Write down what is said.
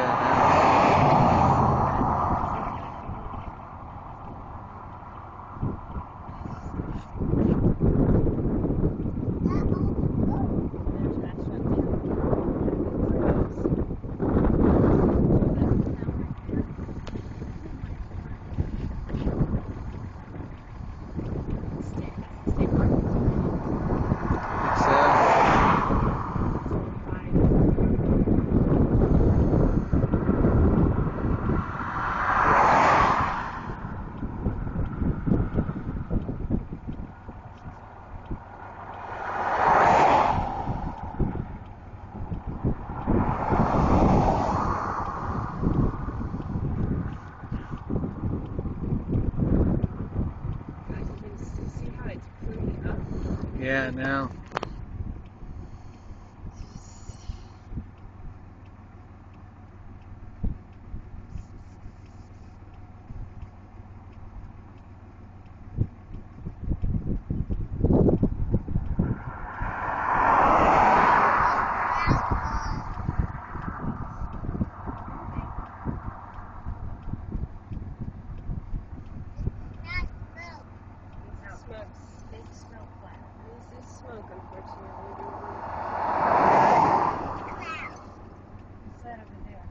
谢。Yeah, now. Smokes. It's smoke, unfortunately. Is that over there.